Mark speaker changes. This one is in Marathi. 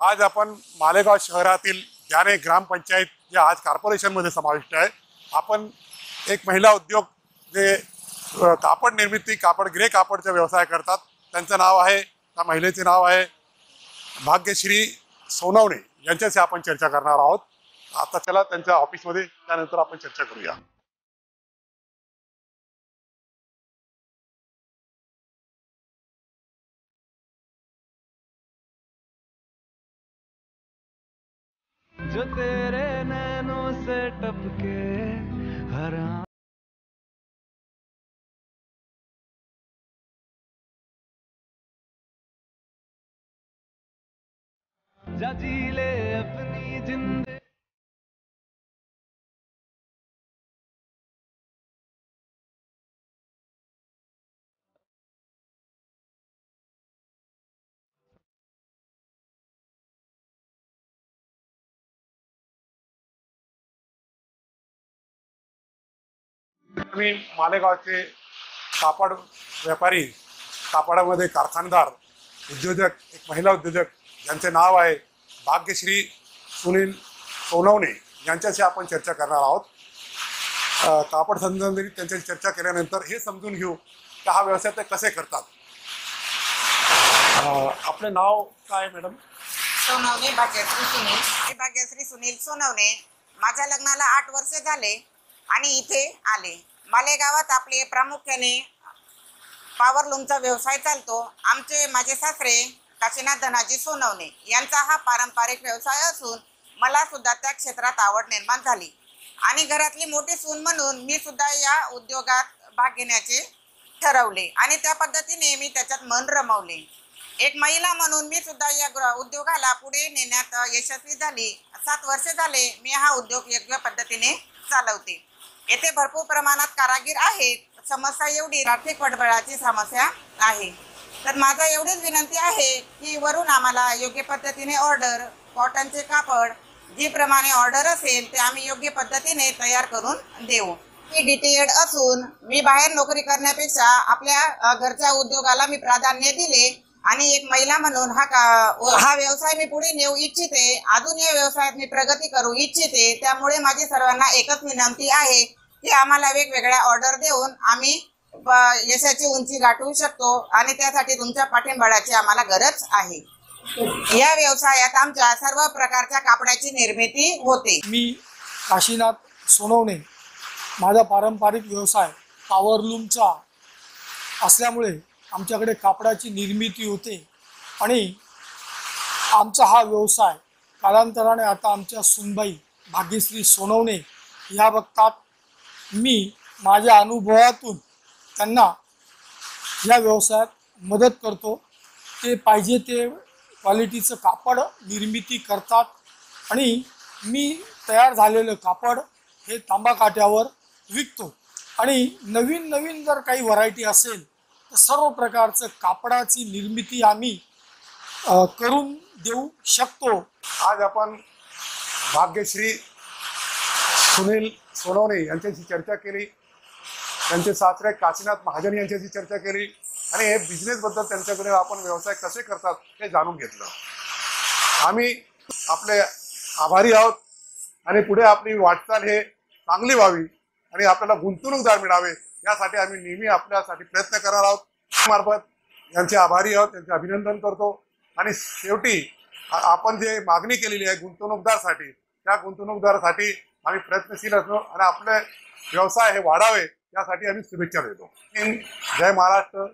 Speaker 1: आज आपण मालेगाव शहरातील ज्याने ग्रामपंचायत जे आज कॉर्पोरेशनमध्ये समाविष्ट आहे आपण एक महिला उद्योग जे कापड निर्मिती कापड ग्रे कापडचा व्यवसाय करतात त्यांचं नाव आहे त्या महिलेचे नाव आहे भाग्यश्री सोनवणे. यांच्याशी आपण चर्चा करणार आहोत. आता चला त्यांच्या ऑफिसमध्ये त्यानंतर आपण चर्चा करूया.
Speaker 2: जो तेरे नैनों से टपके हरा जा जी ले अपनी ज़िंदगी।
Speaker 1: मी मालेगावचे कापड व्यापारी कापडामध्ये कारखानदार उद्योजक एक महिला उद्योजक ज्यांचे नाव आहे भाग्यश्री सुनील सोनवणे. यांच्याशी आपण चर्चा करणार आहोत. कापड संबंधित त्यांच्याशी चर्चा केल्यानंतर हे समजून घेऊ की हा व्यवसाय ते कसे करतात. आपले नाव काय मॅडम?
Speaker 3: सोनवणे भाग्यश्री सुनील. भाग्यश्री सुनील सोनवणे. माझ्या लग्नाला आठ वर्ष झाले आणि इथे आले. मालेगावात आपले प्रामुख्याने पावरलूमचा व्यवसाय चालतो. आमचे माझे सासरे काशीनाथ धनाजी सोनवणे यांचा हा पारंपरिक व्यवसाय असून मला सुद्धा त्या क्षेत्रात आवड निर्माण झाली. आणि घरातली मोठी सून म्हणून मी सुद्धा या उद्योगात भाग घेण्याचे ठरवले आणि त्या पद्धतीने मी त्याच्यात मन रमवले. एक महिला म्हणून मी सुद्धा या ग्र- उद्योगाला पुढे नेण्यात यशस्वी झाली. सात वर्षे झाले मी हा उद्योग योग्य पद्धतीने चालवते. येथे भरपूर प्रमाणात कारागीर आहेत. समस्या एवढी आर्थिक पडबळाची समस्या आहे. तर माझा एवढीच विनंती आहे की वरून आम्हाला योग्य पद्धतीने ऑर्डर कॉटनचे कापड जी प्रमाणे ऑर्डर असेल ते आम्ही योग्य पद्धतीने तयार करून देऊ. मी डिटेड असून मी बाहेर नोकरी करण्यापेक्षा आपल्या घरच्या उद्योगाला मी प्राधान्य दिले आणि एक महिला म्हणून हा का हा व्यवसाय मी पुढे नेऊ इच्छिते अजून या व्यवसायात मी प्रगती करू इच्छिते त्यामुळे माझी सर्वांना एकच विनंती आहे ते आम्हाला वेगवेगळ्या ऑर्डर देऊन आम्ही यशाची उंची गाठवू शकतो आणि त्यासाठी तुमच्या पाठिंबळाची आम्हाला गरज आहे. या व्यवसायात आमच्या सर्व प्रकारच्या कापडाची निर्मिती होते.
Speaker 4: मी काशीनाथ सोनवणे माझा पारंपरिक व्यवसाय पॉवरलूमचा असल्यामुळे आमच्याकडे कापडाची निर्मिती होते. आणि आमचा हा व्यवसाय कालांतराने आता आमच्या सुनबाई भाग्यश्री सोनवणे या बघतात. मी माझ्या अनुभवातून त्यांना या व्यवसायात मदत करतो. ते पाहिजे ते क्वालिटीचं कापड निर्मिती करतात आणि मी तयार झालेलं कापड हे तांबा काट्यावर विकतो. आणि नवीन नवीन जर काही व्हरायटी असेल तर सर्व प्रकारचं कापडाची निर्मिती आम्ही करून देऊ शकतो.
Speaker 1: आज आपण भाग्यश्री सुनील सोनवणे यांच्याशी चर्चा केली. त्यांचे सासरे काशीनाथ महाजन यांच्याशी चर्चा केली. आणि हे बिझनेसबद्दल त्यांच्याकडे आपण व्यवसाय कसे करतात हे जाणून घेतलं. आम्ही आपले आभारी आहोत. आणि पुढे आपली वाटचाल हे चांगली व्हावी. आणि आपल्याला गुंतवणूकदार मिळावे यासाठी आम्ही नेहमी आपल्यासाठी प्रयत्न करणार आहोत. मार्फत यांचे आभारी आहोत. त्यांचे अभिनंदन करतो. आणि शेवटी आपण जे मागणी केलेली आहे गुंतवणूकदारसाठी त्या गुंतवणूकदारासाठी आम्ही प्रयत्नशील असतो आणि आपले व्यवसाय हे वाढावे यासाठी आम्ही शुभेच्छा देतो. जय महाराष्ट्र.